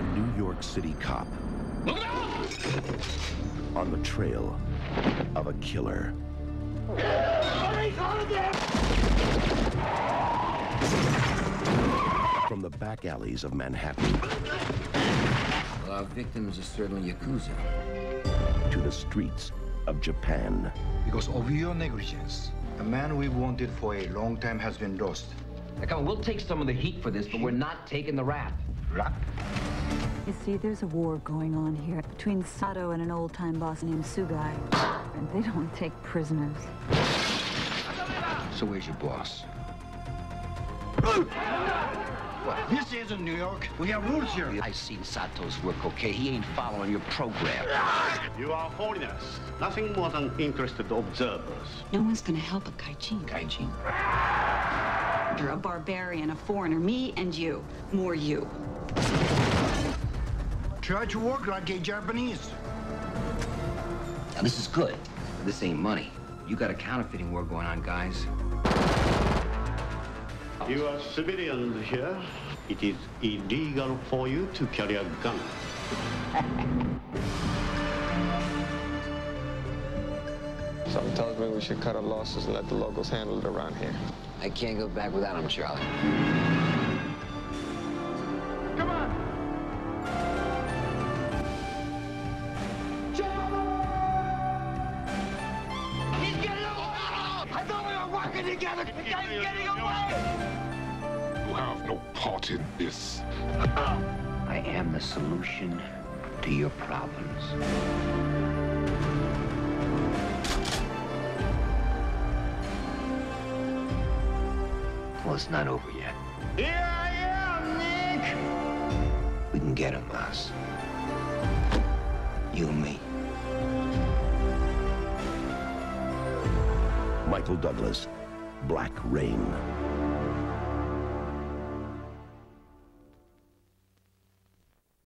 A New York City cop on the trail of a killer. From the back alleys of Manhattan Well, our victims are certainly Yakuza. to the streets of Japan. Because of your negligence, the man we wanted for a long time has been lost. Now, come on, we'll take some of the heat for this, but we're not taking the rap. Rap? You see, there's a war going on here between Sato and an old-time boss named Sugai. And they don't take prisoners. So where's your boss? This isn't New York. We have rules here. I seen Sato's work, okay? He ain't following your program. You are foreigners, nothing more than interested observers. No one's gonna help a Kaijin. Gaijin. You're a barbarian, a foreigner, me and you. More you. Try to work like a Japanese. Now, this is good, but this ain't money. You got a counterfeiting war going on, guys. You are civilians here. It is illegal for you to carry a gun. Something tells me we should cut our losses and let the locals handle it around here. I can't go back without him, Charlie. You have no part in this. I am the solution to your problems. Well, it's not over yet. Here I am, Nick! We can get him, boss. You and me. Michael Douglas, Black Rain.